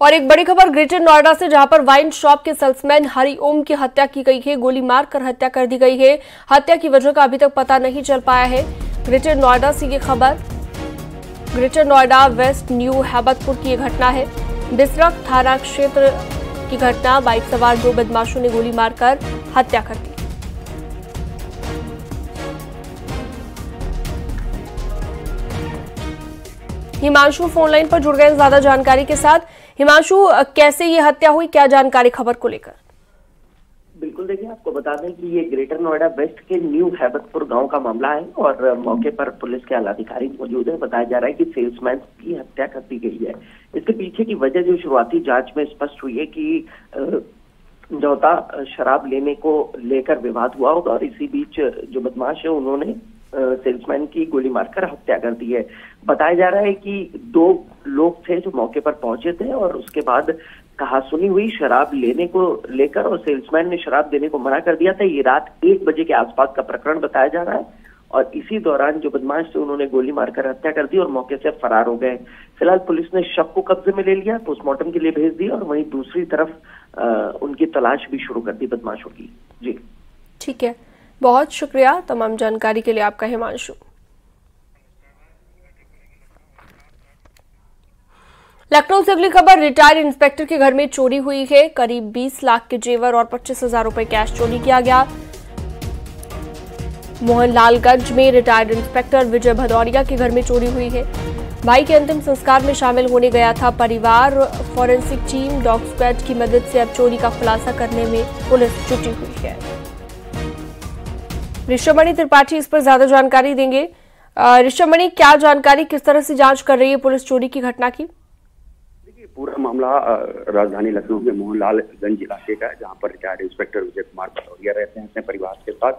और एक बड़ी खबर, ग्रेटर नोएडा से, जहाँ पर वाइन शॉप के सेल्समैन हरिओम की हत्या की गई है। गोली मारकर हत्या कर दी गई है। हत्या की वजह का अभी तक पता नहीं चल पाया है। ग्रेटर नोएडा से ये खबर। Greater Noida West New Haibatpur की ये घटना है। बिसरक थाना क्षेत्र की घटना, बाइक सवार दो बदमाशों ने गोली मारकर हत्या कर दी। हिमांशु फ़ोन लाइन पर जुड़ गए ज़्यादा जानकारी के साथ हिमांशु कैसे ये हत्या हुई? क्या जानकारी खबर को लेकर? बिल्कुल, देखिए, आपको बता दें कि ये ग्रेटर नोएडा वेस्ट के न्यू हैबतपुर गाँव का मामला है और मौके पर पुलिस के आला अधिकारी मौजूद है। बताया जा रहा है कि सेल्समैन की हत्या कर दी गई है। इसके पीछे की वजह जो शुरुआती जाँच में स्पष्ट हुई है कि जौता शराब लेने को लेकर विवाद हुआ होगा और इसी बीच जो बदमाश है, उन्होंने सेल्समैन की गोली मारकर हत्या कर दी है। बताया जा रहा है कि दो लोग थे जो मौके पर पहुँचे थे और उसके बाद कहा सुनी हुई शराब लेने को लेकर और सेल्समैन ने शराब देने को मना कर दिया था। ये रात एक बजे के आसपास का प्रकरण बताया जा रहा है और इसी दौरान जो बदमाश थे उन्होंने गोली मारकर हत्या कर दी और मौके से फरार हो गए। फ़िलहाल पुलिस ने शव को कब्जे में ले लिया पोस्टमार्टम के लिए भेज दिया और वहीं दूसरी तरफ़ आ, उनकी तलाश भी शुरू कर दी बदमाशों की। जी। ठीक है। बहुत शुक्रिया तमाम जानकारी के लिए आपका हिमांशु। लखनऊ से अगली खबर, रिटायर्ड इंस्पेक्टर के घर में चोरी हुई है। करीब 20 लाख के जेवर और पच्चीस हज़ार रूपए कैश चोरी किया गया। मोहनलालगंज में रिटायर्ड इंस्पेक्टर विजय भदौरिया के घर में चोरी हुई है। भाई के अंतिम संस्कार में शामिल होने गया था परिवार। फॉरेंसिक टीम, डॉग स्क्वाड की मदद से अब चोरी का खुलासा करने में पुलिस जुटी हुई है। ऋषभमणि त्रिपाठी इस पर ज़्यादा जानकारी देंगे। ऋषभमणि, क्या जानकारी, किस तरह से जाँच कर रही है पुलिस चोरी की घटना की? पूरा मामला राजधानी लखनऊ के मोहनलालगंज इलाके का है, जहाँ पर रिटायर्ड इंस्पेक्टर विजय कुमार भदौरिया रहते हैं अपने परिवार के साथ।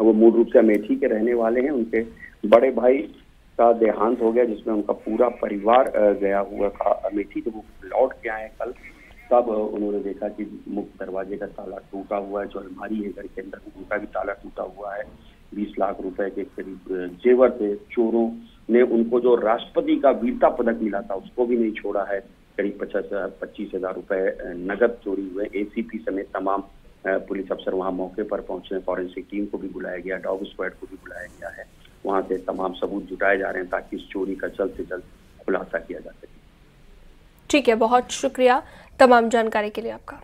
वो मूल रूप से अमेठी के रहने वाले हैं। उनके बड़े भाई का देहांत हो गया, जिसमें उनका पूरा परिवार गया हुआ था अमेठी। जब वो लौट के आए कल। तब उन्होंने देखा कि मुख्य दरवाजे का ताला टूटा हुआ है, जो अलमारी है, घर के अंदर उनका भी ताला टूटा हुआ है। बीस लाख रुपए के करीब जेवर थे, चोरों ने उनको जो राष्ट्रपति का वीरता पदक मिला था, उसको भी नहीं छोड़ा है। करीब पचास, पच्चीस हज़ार रुपए नगद चोरी हुए। एसीपी समेत तमाम पुलिस अफसर वहाँ मौके पर पहुँचे। फॉरेंसिक टीम को भी बुलाया गया डॉग स्क्वाड को भी बुलाया गया है। वहाँ से तमाम सबूत जुटाए जा रहे हैं, ताकि इस चोरी का जल्द से जल्द खुलासा किया जा सके। ठीक है, बहुत शुक्रिया। तमाम जानकारी के लिए आपका